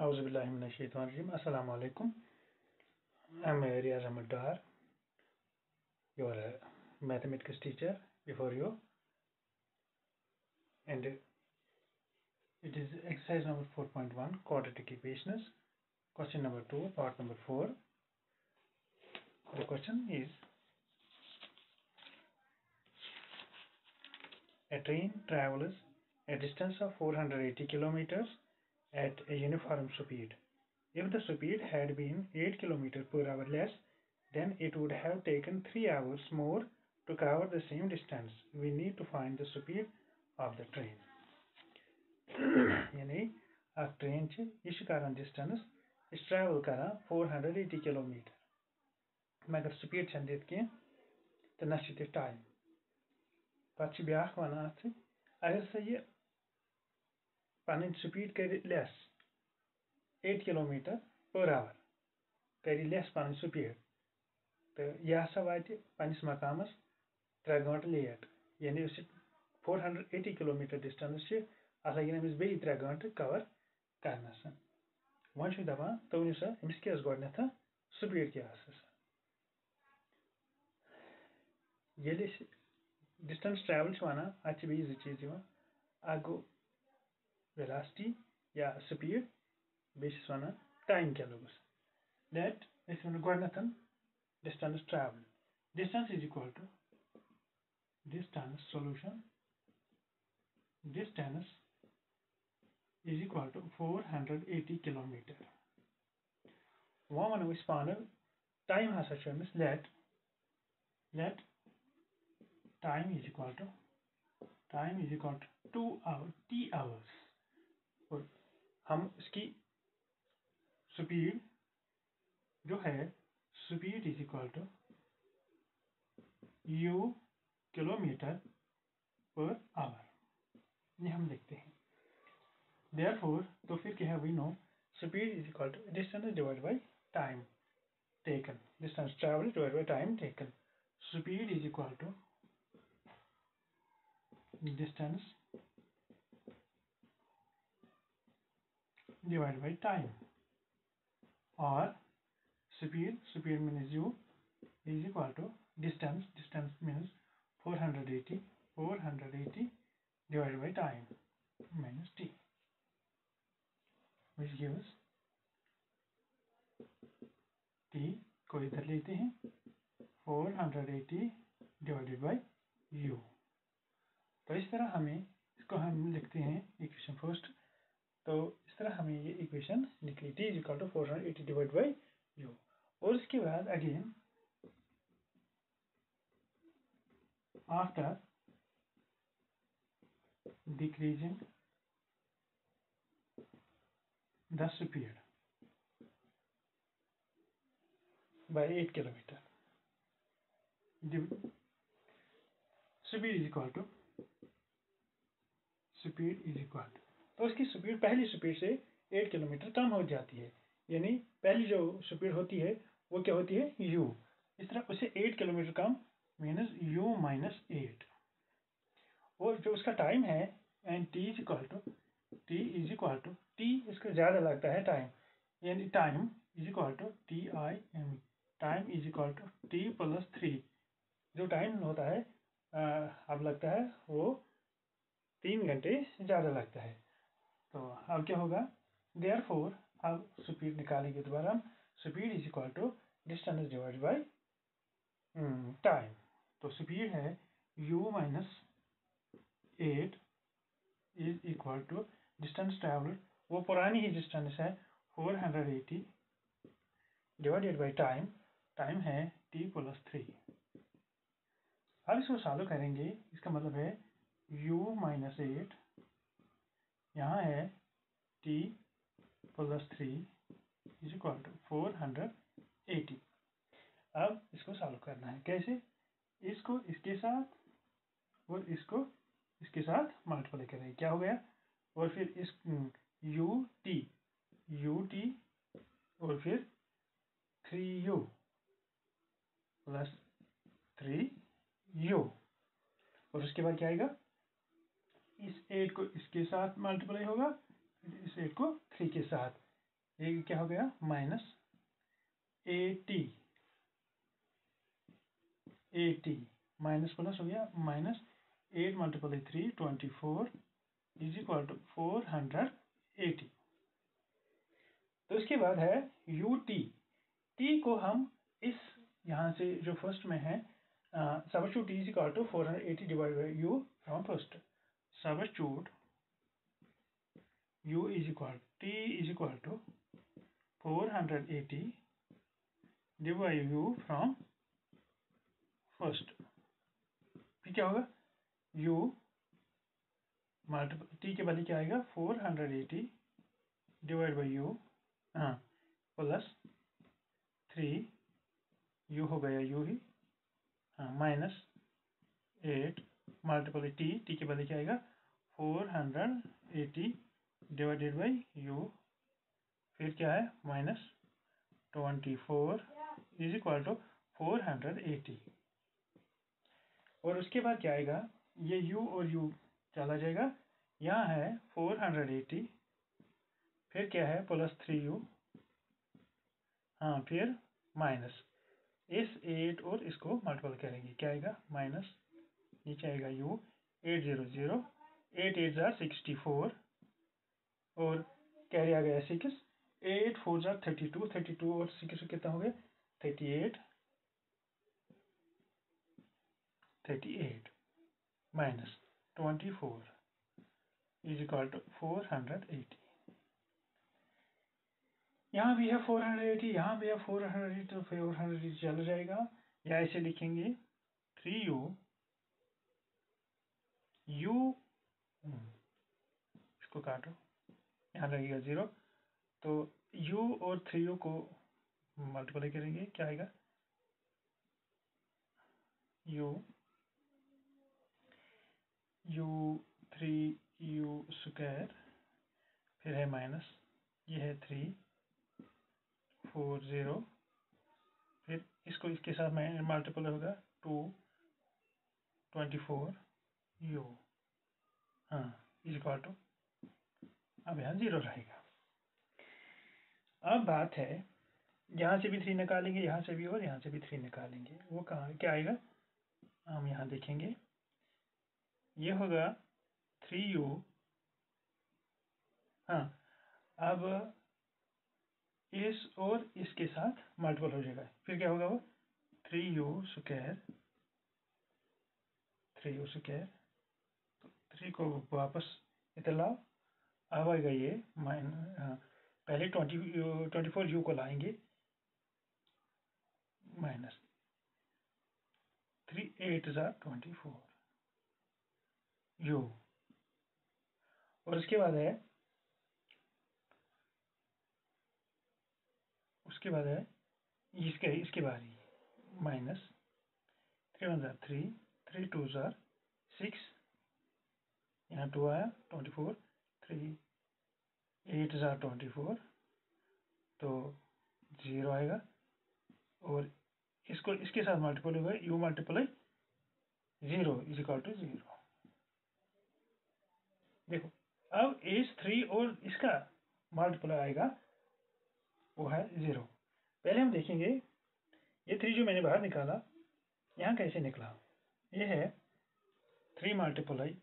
Assalamu alaikum. I'm Riaz Ahmed Dar, your mathematics teacher before you. And it is exercise number 4.1, quadratic equations. Question number 2, part number 4. The question is, a train travels a distance of 480 kilometers at a uniform speed. If the speed had been 8 km per hour less, then it would have taken 3 hours more to cover the same distance. We need to find the speed of the train. यानी अख train यह कर distance यह travel कर 480 kilometre मगर speed दित कह तो न टाइम पे ब्या वन अगर सा यह पन स्पीड कर less eight kilometre per hour कर लेस पन स्पीड तो यह हसा वात पन्नस मकाम त्रे गंट लेट यानी four hundred eighty kilometre distance अत लगे अमिस बे त्रे गंट कवर करनस वन दपान तो वन सा अमिस क्या गोडनेथ स्पीड क्या ये डिस्टेंस ट्रैवल वन अत बे चीज़ अ गो वेलासिटी या स्पीड बेस वन टाइम क्या लोगस that is गोडनेथन distance travel distance is equal to distance solution distance is equal to 480 kilometer वहाँ इस पान टाइम हसा let let time is equal to time is equal to 2 hour t hours और हम इसकी स्पीड जो है speed is equal to U kilometre per hour ये हम देखते हैं। देयर फोर तो फिर क्या है we know speed is equal to distance divide by time taken distance travel divide by time taken speed is equal to distance divide by time और speed speed means U is equal to distance distance means four hundred eighty four hundred eighty divide by time minus T which gives T को इधर लेते हैं। Four hundred eighty divided by U तो इस तरह हमें इसको हम लिखते हैं इक्वेशन फ़र्स्ट तो इस तरह हमें ये इक्वेशन निकली T is equal to four hundred eighty divide by U और इसके बाद again after decreasing the speed by eight kilometre speed is equal to speed is equal to तो उसकी स्पीड पहली स्पीड से एट किलोमीटर कम हो जाती है। यानी पहली जो स्पीड होती है, वो क्या होती है? यू इस तरह उसे एट किलोमीटर कम मीनस यू माइनस एट और जो उसका टाइम है and T is equal to T is equal to T इसका ज़्यादा लगता है टाइम यानी time is equal to T I M time is equal to T plus three जो टाइम होता है अब लगता है, वो तीन घंटे ज़्यादा लगता है। तो अब क्या होगा? देयर फोर अब स्पीड निकालेंगे दोबारा। हम speed is equal to distance divide by time तो स्पीड है u minus eight is equal to distance travel वो पुरानी ही डिस्टेंस है 480 डिवाइडेड बाई टाइम टाइम है t प्लस थ्री अब इसको सॉल्व करेंगे। इसका मतलब है u माइनस एट यहाँ है T plus three is equal to four hundred eighty अब इसको सॉल्व करना है। कैसे? इसको इसके साथ और इसको इसके साथ मल्टीप्लाई करेंगे क्या हो गया? और फिर इस यू टी यू टी और फिर three U plus three U और उसके बाद क्या आएगा? इस एट को इसके साथ मल्टीप्लाई होगा, इस एट को थ्री के साथ। ये क्या हो गया? Minus eighty eighty minus plus हो गया minus eight multiply three twenty four is equal to four hundred eighty तो इसके बाद है यू टी टी को हम इस यहाँ से जो फ़र्स्ट में है substitute T is equal to four hundred eighty divide by U from first substitute u is equal, t is equal to 480 divided u from first. फिर क्या होगा? u मल्टीपल t के वैल्यू क्या आएगा? 480 डिवाइड बाई u हाँ plus three you हो गया you ही हाँ minus eight multiple T T के बाद क्या आएगा? Four hundred eighty divided by U फिर क्या है? Minus twenty four is equal to four hundred eighty और उसके बाद क्या आएगा? ये u और u चला जाएगा। यहाँ है फोर हंड्रेड एटी फिर क्या है? प्लस थ्री यू हाँ फिर माइनस इस एट और इसको मल्टीपल करेंगे। क्या आएगा? माइनस नीचे आएगा U eight zero zero eight eight jar sixty four और कैरी आ गया सिक्स एट फोर जार थर्टी टू थर्टी टू और सिक्स कितना हो गया? Thirty eight thirty eight minus twenty four is equal to four hundred eighty यहाँ भी है फोर हंड्रेड एटी यहाँ भी है फोर हंड्रेड एटी तो फोर हंड्रेड एटी चल जाएगा। या ऐसे लिखेंगे थ्री यू यू इसको काटो यहाँ लगेगा ज़ीरो तो u और थ्री यू को मल्टीप्लाई करेंगे, क्या आएगा? U u three U square फिर है माइनस ये है थ्री फोर ज़ीरो फिर इसको इसके साथ में मल्टीपल होगा टू ट्वेंटी फोर यू। हाँ इज़ इक्वल टू अब यहाँ ज़ीरो रहेगा। अब बात है, यहाँ से भी थ्री निकालेंगे, यहाँ से भी और यहाँ से भी थ्री निकालेंगे। वो कहाँ, क्या आएगा? हम यहाँ देखेंगे। ये होगा थ्री यू हाँ अब इस और इसके साथ मल्टीपल हो जाएगा। फिर क्या होगा वो? Three U square three U square three को वापस अब आएगा ये माइन पहले ट्वेंटी ट्वेंटी फोर यू को लाएँगे। माइनस थ्री एट ज़ा ट्वेंटी फोर यू और उसके बाद है, उसके बाद है, इसके इसके बाद ही, माइनस थ्री वन ज़ार थ्री थ्री टू ज़ार सिक्स यहाँ टू आया ट्वेंटी फोर थ्री एट ज़ार ट्वेंटी फोर तो ज़ीरो आएगा। और इसको, इसके साथ मल्टीपल होगा U multiply zero is equal to zero देखो, अब एज थ्री और इसका मल्टीप्लाई आएगा, वो है ज़ीरो पहले हम देखेंगे, ये थ्री जो मैंने बाहर निकाला, यहाँ कैसे निकला? ये है थ्री मल्टीप्लाई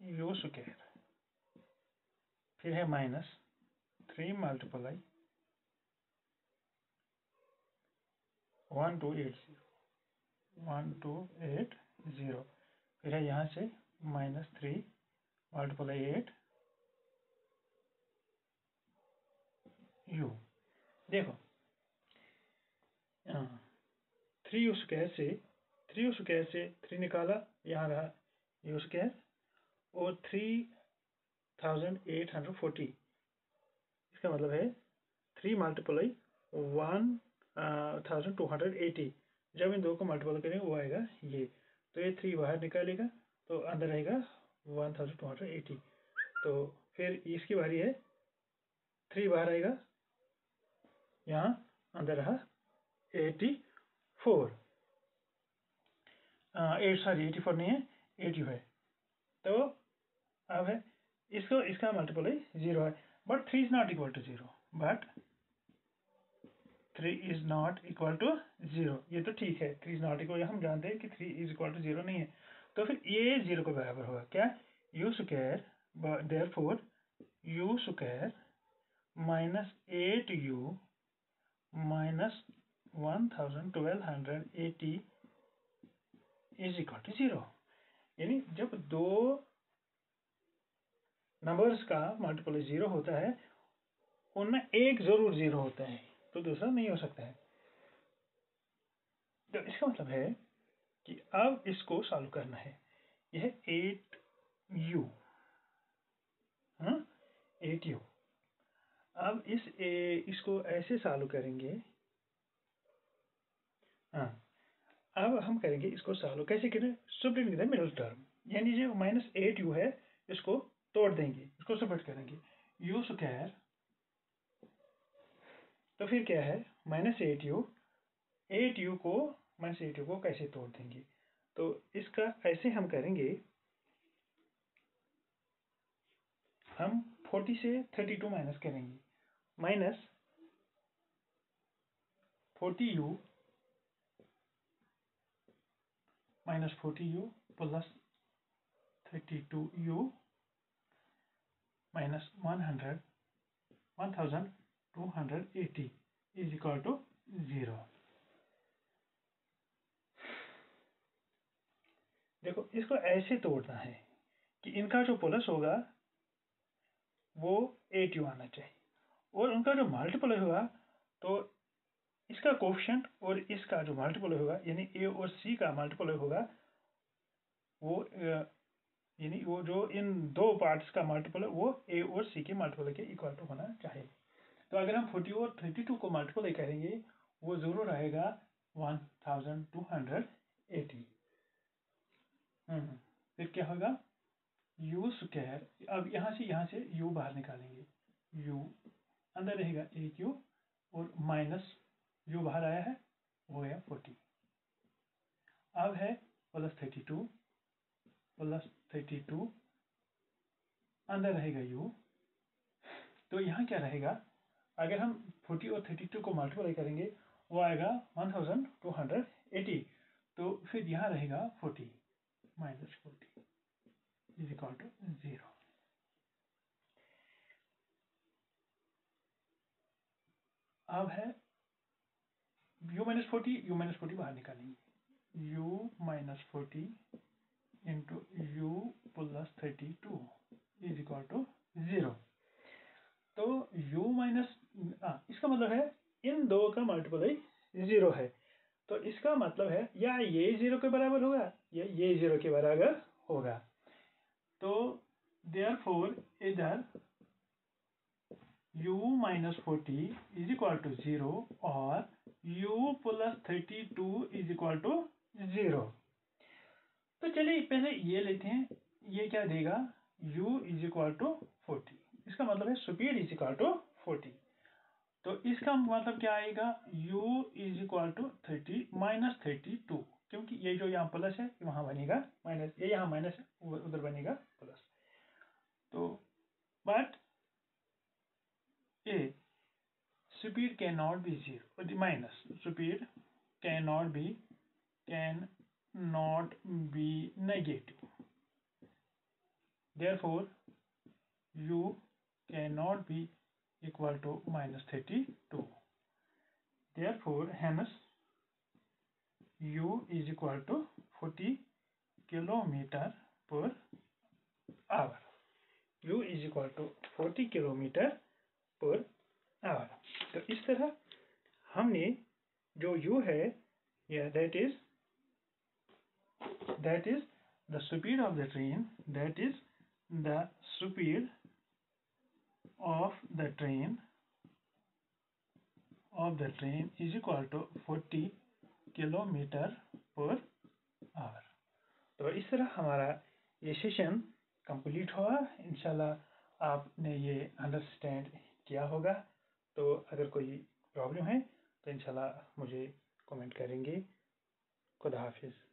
यू स्क्र फिर है minus three multiply one two eight zero. One two eight zero. फिर है यहाँ से minus three multiply eight U. देखो थ्री यू स्क्वायर से थ्री यू स्क्वायर से थ्री निकाला, यहाँ रहा, यू स्क्वायर और three thousand eight hundred forty इसका मतलब है three multiply one thousand two hundred eighty जब इन दो को मल्टीपल करेंगे, वो आएगा ये। तो ये थ्री बाहर निकालेगा तो अंदर आएगा one thousand two hundred eighty तो फिर इसकी बारी है थ्री बाहर आएगा, यहाँ अंदर रहा eighty four eight sorry eighty four नहीं है एटी फाइव तो अब है। इसको, इसका मल्टीपल है ज़ीरो है। But three is not equal to zero but three is not equal to zero ये तो ठीक है। थ्री इज़ नॉट इक्वल हम जानते हैं कि three is equal to zero नहीं है। तो फिर ये ज़ीरो के बराबर होगा। क्या? U square there four U square minus eight U minus one thousand twelve hundred eighty is equal to zero यानी जब दो नंबर्स का मल्टीपल ज़ीरो होता है उनमें एक ज़रूर ज़ीरो होता है तो दूसरा नहीं हो सकता है। तो इसका मतलब है कि अब इसको सॉल्व करना है। यह एट यू एट यू अब इस ए, इसको ऐसे सॉल्व करेंगे हाँ अब हम करेंगे इसको सॉल्व कैसे करें? सुप्रीम मिडिल टर्म यानी जो माइनस एट यू है इसको तोड़ देंगे, इसको सपोर्ट करेंगे। यू स्क्वायर तो फिर क्या है? Minus eight U eight U को माइनस एट यू को कैसे तोड़ देंगे? तो इसका ऐसे हम करेंगे, हम 40 से 32 माइनस करेंगे। Minus 40 U minus 40 U plus 32 U minus 100 1280 is equal to 0 देखो, इसको ऐसे तोड़ना है कि इनका जो प्लस होगा, वो एट यू आना चाहिए। और उनका जो मल्टीपल होगा तो इसका कोफिशिएंट और इसका जो मल्टीपल होगा, यानी ए और सी का मल्टीपल होगा, वो यानी वो जो इन दो पार्ट्स का मल्टीपल है, वो ए और सी के मल्टीपल के इक्वल टू होना चाहिए। तो अगर हम 40 और 32 को मल्टीपल करेंगे वो ज़रूर आएगा 1280 हम्म फिर क्या होगा? U स्क्वायर अब यहाँ से यहाँ से यू बाहर निकालेंगे। यू अंदर रहेगा ए क्यू और माइनस यू बाहर आया है, वो है 40 अब है plus thirty two plus thirty two अंदर रहेगा यू तो यहाँ क्या रहेगा? अगर हम फोर्टी और थर्टी टू को मल्टीप्लाई करेंगे, वो आएगा one thousand two hundred eighty तो फिर यहाँ रहेगा forty minus forty is equal to zero अब है u minus forty U minus forty बाहर निकालेंगे। U minus forty into U plus thirty two is equal to zero तो u माइनस इसका मतलब है इन दो का मल्टीपल ज़ीरो है। तो इसका मतलब है या ये ज़ीरो के बराबर होगा या ये ज़ीरो के बराबर होगा। तो देयर फोर इधर u minus forty is equal to zero और u plus thirty two is equal to zero तो चलिए पहले ये लेते हैं, ये क्या देगा? U is equal to forty इसका मतलब है speed is equal to forty तो इसका मतलब क्या आएगा? U is equal to thirty minus thirty two क्योंकि ये जो यहाँ प्लस है वहाँ बनेगा माइनस ये यहाँ माइनस है उधर बनेगा प्लस तो but a speed can not be zero minus speed can not be can not be negative. Therefore, u cannot be equal to minus 32. Therefore, hence u is equal to 40 kilometer per hour. u is equal to 40 kilometer per hour. तो इस तरह हमने जो u है that is that is the speed of the train, that is the speed of the train, of the train is equal to 40 kilometre per hour तो इस तरह हमारा ये सेशन कंप्लीट हुआ। इंशाल्लाह आपने ये अंडरस्टैंड किया होगा। तो अगर कोई प्रॉब्लम है तो इंशाल्लाह मुझे कमेंट करेंगे। खुदा हाफिज़।